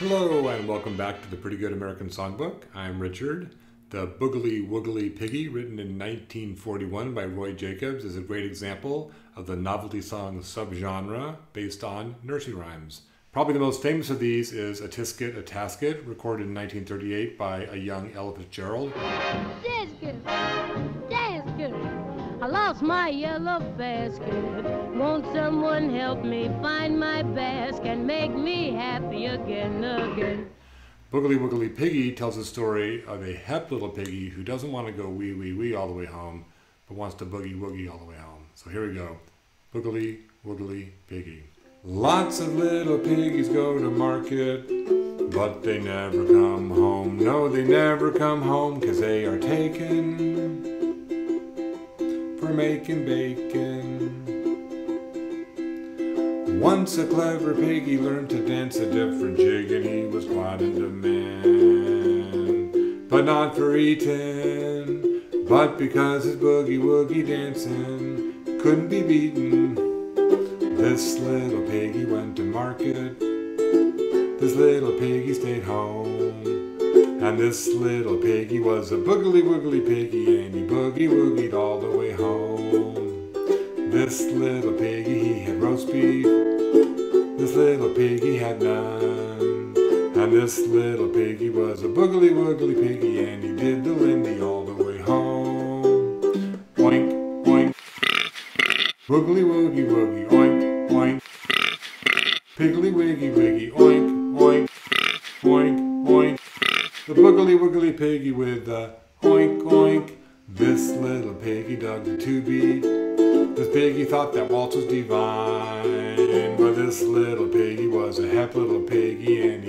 Hello, and welcome back to the Pretty Good American Songbook. I'm Richard. The Booglie Wooglie Piggy, written in 1941 by Roy Jacobs, is a great example of the novelty song subgenre based on nursery rhymes. Probably the most famous of these is A Tisket, A Tasket, recorded in 1938 by a young Ella Fitzgerald. Tisket, Tasket. I lost my yellow basket. Won't someone help me find my basket and make me happy again, again? Booglie Wooglie Piggy tells the story of a hep little piggy who doesn't want to go wee wee wee all the way home, but wants to boogie woogie all the way home. So here we go. Booglie Wooglie Piggy. Lots of little piggies go to market, but they never come home. No, they never come home, cause they are taken for making bacon. Once a clever piggy learned to dance a different jig and he was quite in demand. But not for eating, but because his boogie woogie dancing couldn't be beaten. This little piggy went to market, this little piggy stayed home. And this little piggy was a booglie wooglie piggy, and he boogie woogied all the way home. This little piggy, he had roast beef. This little piggy had none. And this little piggy was a booglie wooglie piggy, and he did the Lindy all the way home. Oink, oink. Woogly woogie woogie, oink, oink. Piggly wiggy wiggy, oink, oink, oink, oink. Booglie wooglie piggy with the oink oink. This little piggy dug the two beat. This piggy thought that waltz was divine. But this little piggy was a hep little piggy and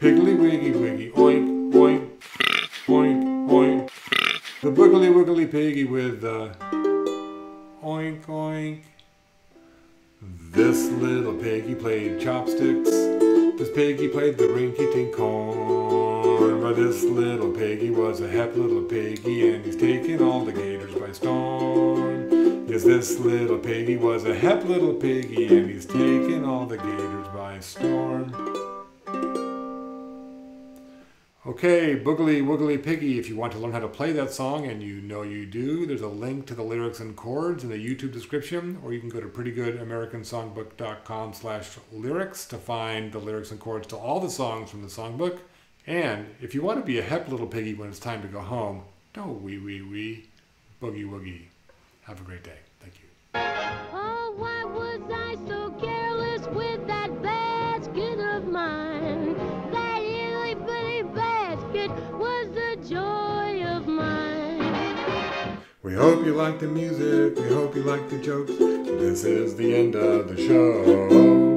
Piggly wiggy wiggy, oink, oink, oink, oink. The booglie wooglie piggy with the oink, oink. This little piggy played chopsticks. This piggy played the rinky tink corn. But this little piggy was a hep little piggy, and he's taking all the gators by storm. Yes, this little piggy was a hep little piggy, and he's taking all the gators by storm. Okay, Booglie Wooglie Piggy, if you want to learn how to play that song, and you know you do, there's a link to the lyrics and chords in the YouTube description, or you can go to prettygoodamericansongbook.com slash lyrics to find the lyrics and chords to all the songs from the songbook. And if you want to be a hep little piggy when it's time to go home, don't wee wee wee, boogie woogie. Have a great day. Thank you. Oh, We hope you like the music. We hope you like the jokes. This is the end of the show.